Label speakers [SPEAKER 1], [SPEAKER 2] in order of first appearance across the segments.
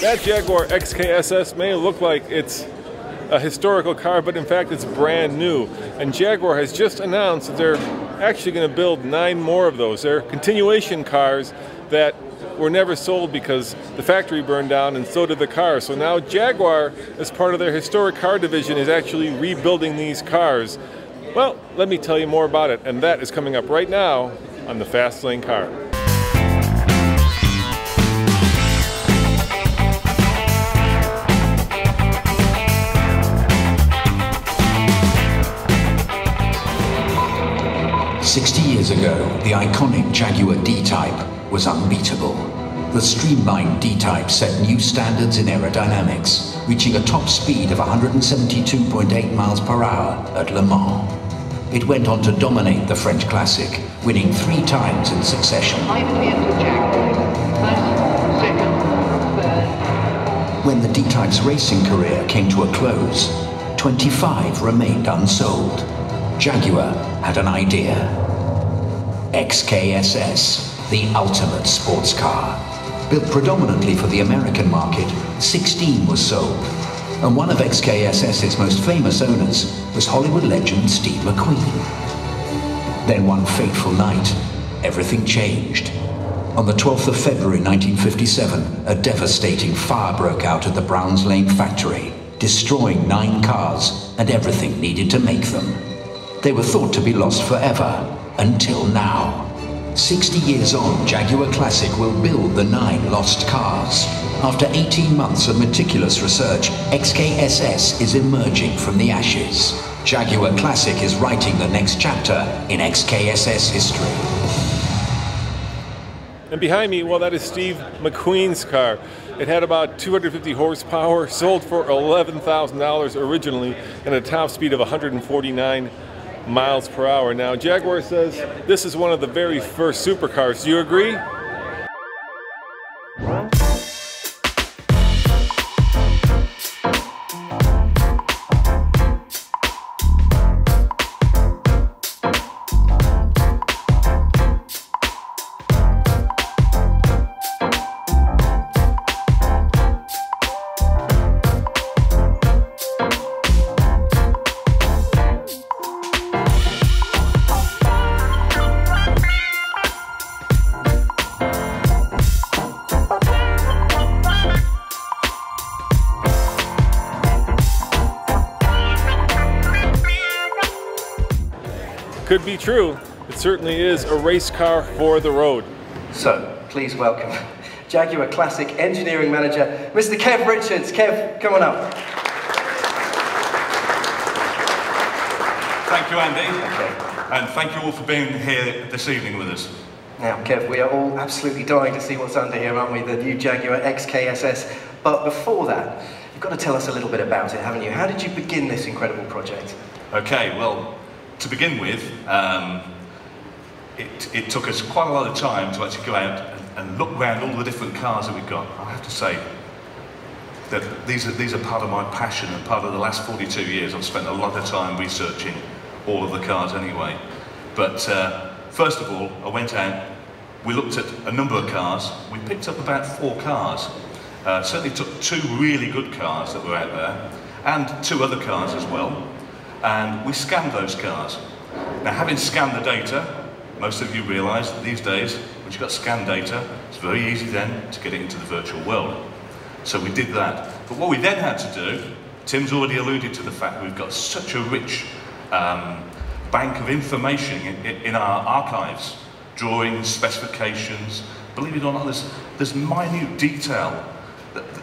[SPEAKER 1] That Jaguar XKSS may look like it's a historical car, but in fact it's brand new. And Jaguar has just announced that they're actually going to build nine more of those. They're continuation cars that were never sold because the factory burned down and so did the car. So now Jaguar, as part of their historic car division, is actually rebuilding these cars. Well, let me tell you more about it, and that is coming up right now on the Fast Lane Car.
[SPEAKER 2] Sixty years ago, the iconic Jaguar D-Type was unbeatable. The streamlined D-Type set new standards in aerodynamics, reaching a top speed of 172.8 miles per hour at Le Mans. It went on to dominate the French Classic, winning three times in succession. When the D-Type's racing career came to a close, 25 remained unsold. Jaguar had an idea. XKSS the ultimate sports car. Built predominantly for the American market, 16 was sold. And one of XKSS's most famous owners was Hollywood legend Steve McQueen. Then one fateful night, everything changed. On the 12th of February 1957, a devastating fire broke out at the Browns Lane factory, destroying nine cars and everything needed to make them. They were thought to be lost forever, until now. 60 years on, Jaguar Classic will build the nine lost cars. After 18 months of meticulous research, XKSS is emerging from the ashes. Jaguar Classic is writing the next chapter in XKSS history.
[SPEAKER 1] And behind me, well, that is Steve McQueen's car. It had about 250 horsepower, sold for $11,000 originally, and a top speed of 149 miles per hour. Now, Jaguar says this is one of the very first supercars. Do you agree? Could be true. It certainly is a race car for the road.
[SPEAKER 3] So, please welcome Jaguar Classic Engineering Manager, Mr. Kev Riches. Kev, come on up.
[SPEAKER 4] Thank you, Andy. Okay. And thank you all for being here this evening with us.
[SPEAKER 3] Now, Kev, we are all absolutely dying to see what's under here, aren't we? The new Jaguar XKSS. But before that, you've got to tell us a little bit about it, haven't you? How did you begin this incredible project?
[SPEAKER 4] Okay, well, to begin with, um, it, it, took us quite a lot of time to actually go out and, and, look around all the different cars that we've got. I have to say that these are, these are part of my passion and part of the last 42 years. I've spent a lot of time researching all of the cars anyway. But uh, first of all, I went out, we looked at a number of cars. We picked up about four cars. Uh, certainly took two really good cars that were out there and two other cars as well and we scanned those cars. Now, having scanned the data, most of you realise that these days, once you've got scanned data, it's very easy then to get it into the virtual world. So we did that. But what we then had to do, Tim's already alluded to the fact we've got such a rich um, bank of information in, in, our archives, drawings, specifications, believe it or not, there's, there's minute detail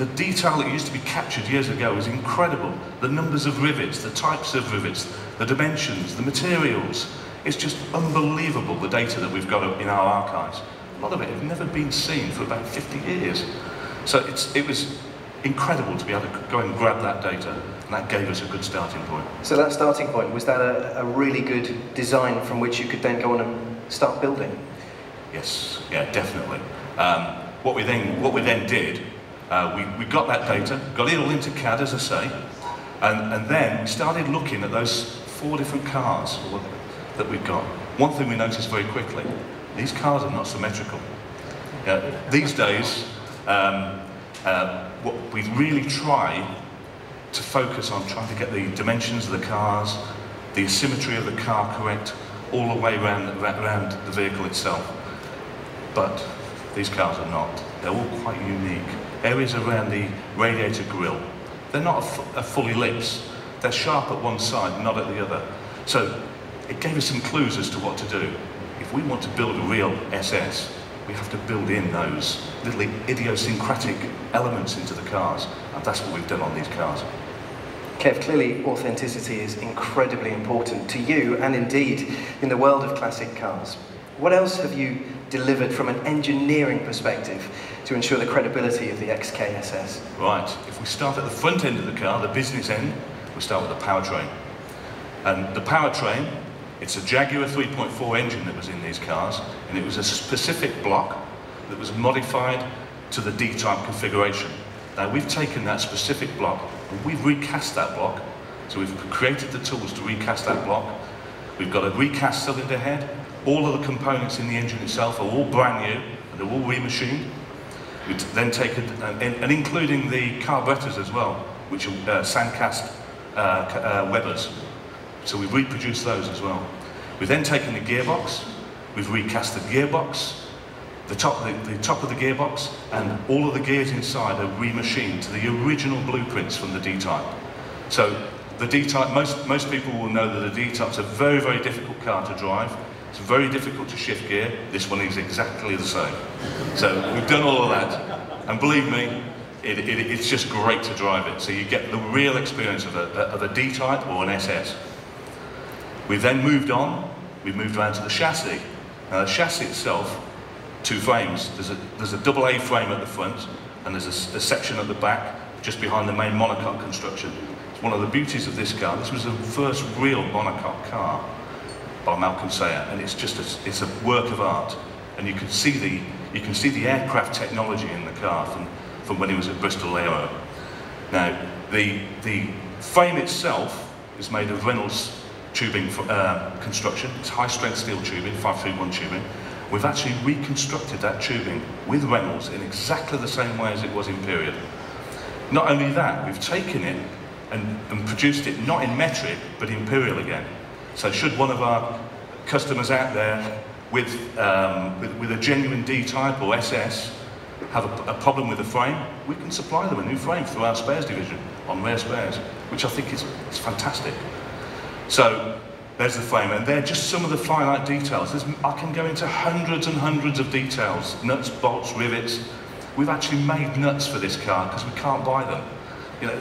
[SPEAKER 4] the, detail that used to be captured years ago is incredible. The numbers of rivets, the types of rivets, the dimensions, the materials. It's just unbelievable, the data that we've got in our archives. A lot of it had never been seen for about 50 years. So it was incredible to be able to go and grab that data, and that gave us a good starting point.
[SPEAKER 3] So that starting point, was that a, a really good design from which you could then go on and start building?
[SPEAKER 4] Yes, yeah, definitely. Um, what we then what we then did uh, we, we got that data, got it all into CAD, as I say, and, and then we started looking at those four different cars that we've got. One thing we noticed very quickly, these cars are not symmetrical. these days, um, uh, what we really try to focus on trying to get the dimensions of the cars, the asymmetry of the car correct, all the way around, around the vehicle itself. But these cars are not. They're all quite unique. Areas around the radiator grille, they're not a, full ellipse. They're sharp at one side, not at the other. So it gave us some clues as to what to do. If we want to build a real SS, we have to build in those little idiosyncratic elements into the cars. And that's what we've done on these cars.
[SPEAKER 3] Kev, clearly authenticity is incredibly important to you and indeed in the world of classic cars. What else have you delivered from an engineering perspective to ensure the credibility of the XKSS?
[SPEAKER 4] Right, if we start at the front end of the car, the business end, we start with the powertrain. And the powertrain, it's a Jaguar 3.4 engine that was in these cars, and it was a specific block that was modified to the D-type configuration. Now we've taken that specific block and we've recast that block. So we've created the tools to recast that block. We've got a recast cylinder head, all of the components in the engine itself are all brand new, and they're all remachined. We then taken, and, and, including the carburetors as well, which are uh, sandcast uh, uh. So we've reproduced those as well. We've then taken the gearbox, we've recast the gearbox, the top, the, the top of the gearbox, and all of the gears inside are remachined to the original blueprints from the D-Type. So the D-Type, most, most people will know that the D-Type's a very, very difficult car to drive. It's very difficult to shift gear. This one is exactly the same. So we've done all of that. And believe me, it, it, it's just great to drive it. So you get the real experience of a, of a D-Type or an SS. We've then moved on. We've moved around to the chassis. Now the chassis itself, two frames. There's a, there's a double A frame at the front and there's a, a section at the back just behind the main monocoque construction. It's one of the beauties of this car. This was the first real monocoque car by Malcolm Sayer, and it's just a, it's a work of art. And you can see the you can see the aircraft technology in the car from, from when he was at Bristol Aero. Now, the the frame itself is made of Reynolds tubing for, uh, construction. It's high strength steel tubing, 531 tubing. We've actually reconstructed that tubing with Reynolds in exactly the same way as it was Imperial. Not only that, we've taken it and, and produced it not in metric, but Imperial again. So should one of our customers out there with, um, with, with, a genuine D-type or SS have a, a, problem with the frame, we can supply them a new frame through our spares division on rare spares, which I think is, is fantastic. So there's the frame, and they're just some of the finite details. There's, I can go into hundreds and hundreds of details, nuts, bolts, rivets. We've actually made nuts for this car because we can't buy them. You know,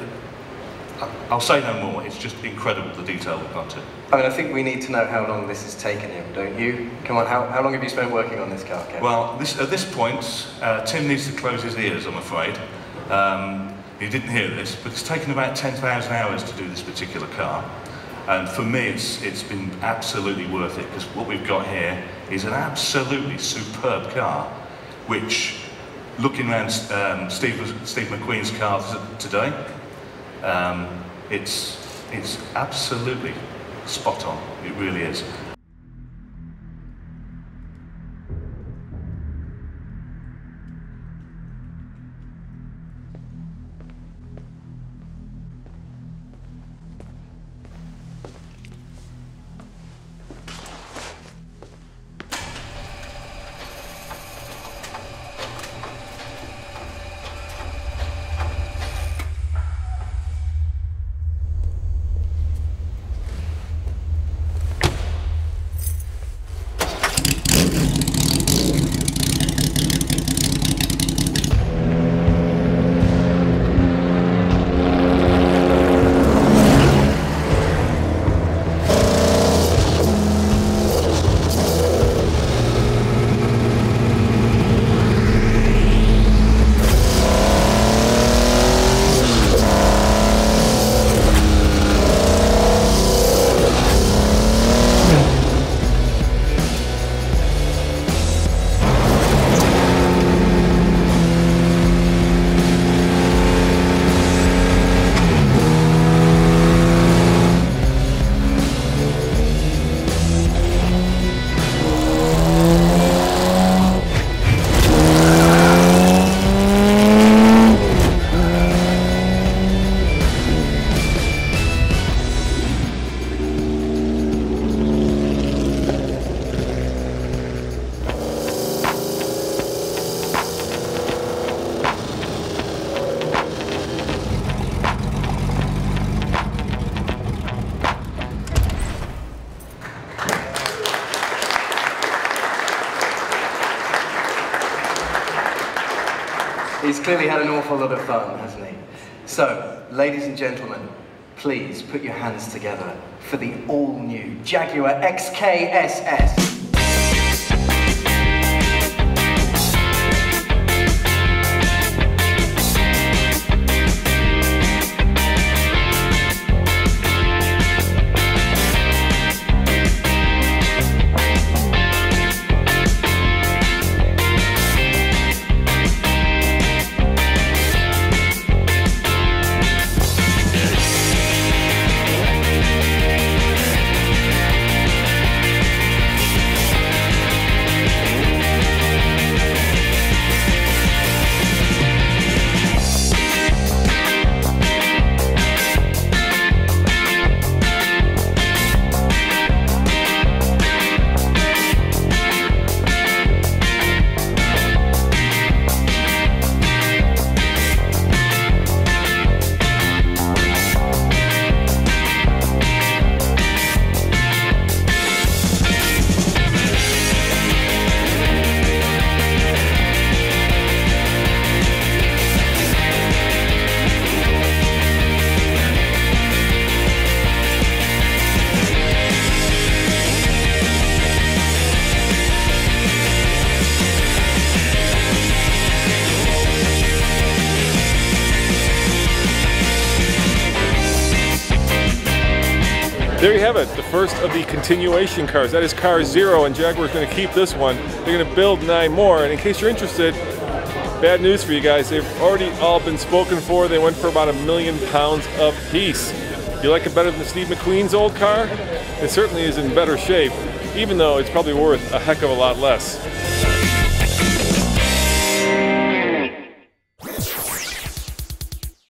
[SPEAKER 4] I'll say no more. It's just incredible the detail we've got to.
[SPEAKER 3] I mean, I think we need to know how long this has taken him, don't you? Come on, how, how long have you spent working on this car, Kevin?
[SPEAKER 4] Well, this, at this point, uh, Tim needs to close his ears, I'm afraid. Um, he didn't hear this, but it's taken about 10,000 hours to do this particular car. And for me, it's, it's been absolutely worth it, because what we've got here is an absolutely superb car, which, looking around um, Steve, Steve McQueen's car today, um, it's, it's absolutely spot on. It really is.
[SPEAKER 3] Clearly had an awful lot of fun, hasn't he? So, ladies and gentlemen, please put your hands together for the all-new Jaguar XKSS.
[SPEAKER 1] There you have it, the first of the continuation cars. That is car zero, and Jaguar's going to keep this one. They're going to build nine more, and in case you're interested, bad news for you guys. They've already all been spoken for. They went for about a million pounds a piece. You like it better than Steve McQueen's old car? It certainly is in better shape, even though it's probably worth a heck of a lot less.